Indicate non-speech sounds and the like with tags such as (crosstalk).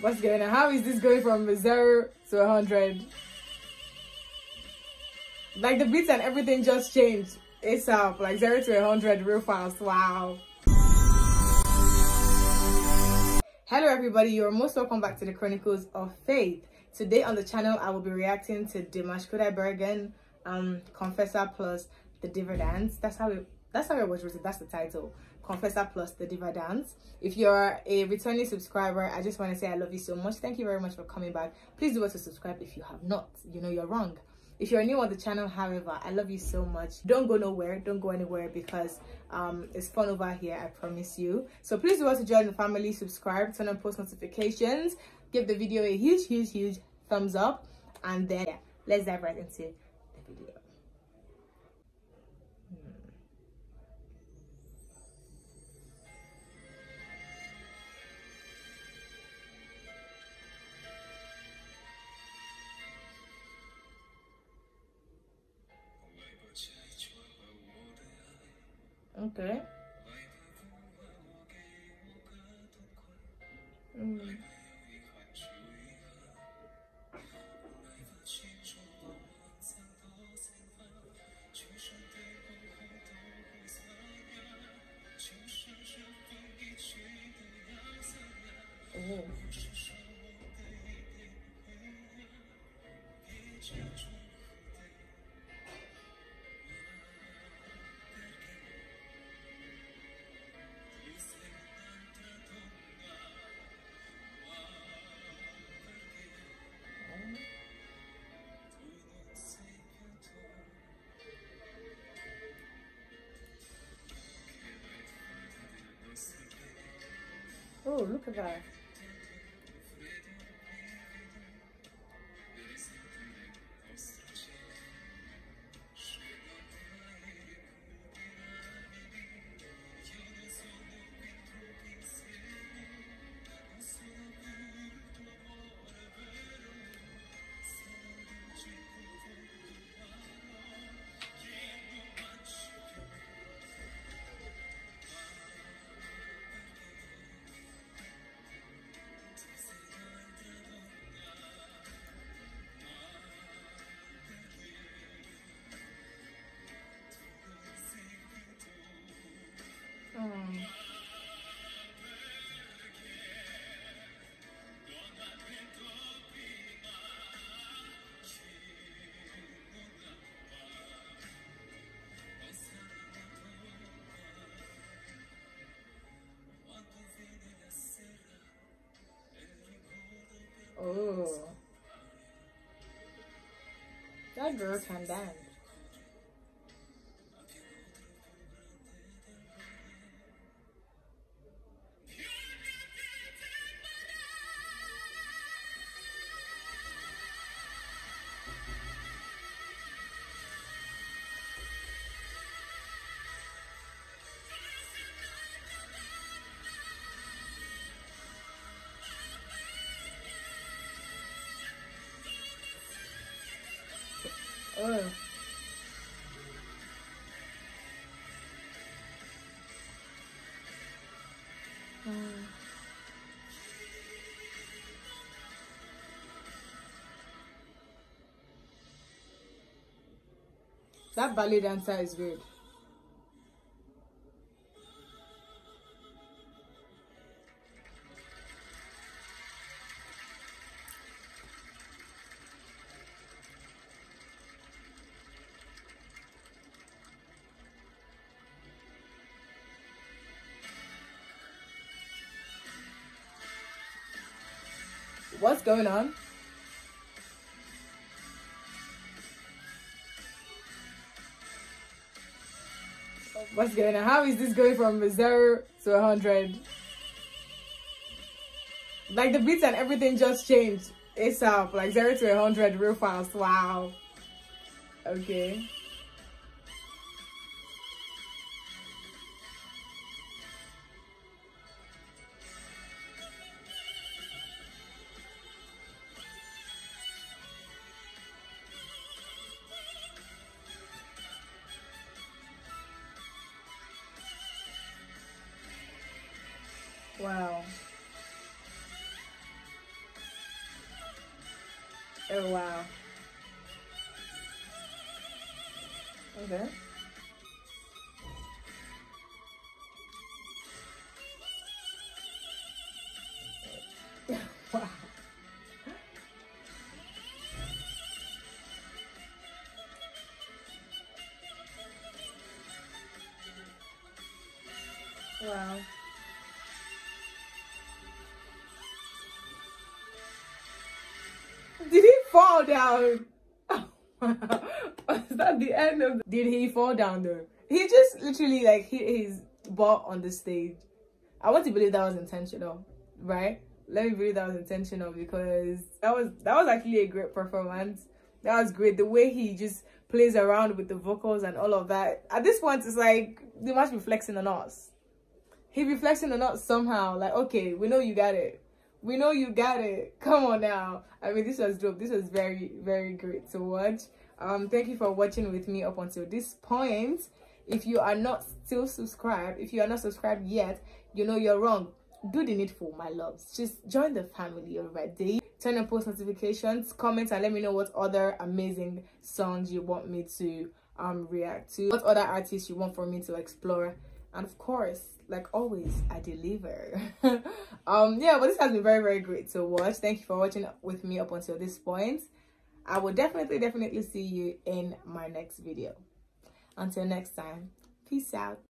What's going on? How is this going from zero to a hundred? Like the beats and everything just changed. It's up like zero to a hundred real fast. Wow. Hello everybody, you're most welcome back to the Chronicles of Faith. Today on the channel, I will be reacting to Dimash Kudaibergen, um, Confessa plus the Diva Dance. That's how it, that's how it was. That's the title. Confessa plus the Diva Dance. If you're a returning subscriber, I just want to say I love you so much. Thank you very much for coming back. Please do to subscribe if you have not. You know you're wrong. If you're new on the channel, however, I love you so much. Don't go nowhere. Don't go anywhere because um, it's fun over here. I promise you. So please do to join the family, subscribe, turn on post notifications, give the video a huge, huge, huge thumbs up, and then yeah, let's dive right into the video. Okay. Mm. Oh. Oh, look at that. Oh. That girl can dance. Oh. Mm. That ballet dancer is good. What's going on? What's going on? How is this going from zero to a hundred? Like the beats and everything just changed. It's up like zero to a hundred real fast. Wow. Okay. Wow. Oh wow. Okay. (laughs) wow. Wow. Fall down? (laughs) Was that the end of the... Did he fall down though? He just literally like hit his butt on the stage. I want to believe that was intentional, right? Let me believe that was intentional because that was that was actually a great performance. That was great. The way he just plays around with the vocals and all of that. At this point, it's like they must be flexing on us. He be flexing on us somehow. Like, okay, we know you got it we know you got it. Come on now. I mean this was dope. This was very very great to watch. Um thank you for watching with me up until this point. If you are not still subscribed if you are not subscribed yet you know you're wrong. Do the needful my loves. Just join the family already. Turn on post notifications comment and let me know what other amazing songs you want me to um react to. What other artists you want for me to explore. And of course like always i deliver. (laughs) Um yeah but this has been very very great to watch. Thank you for watching with me up until this point. I will definitely definitely see you in my next video. Until next time peace out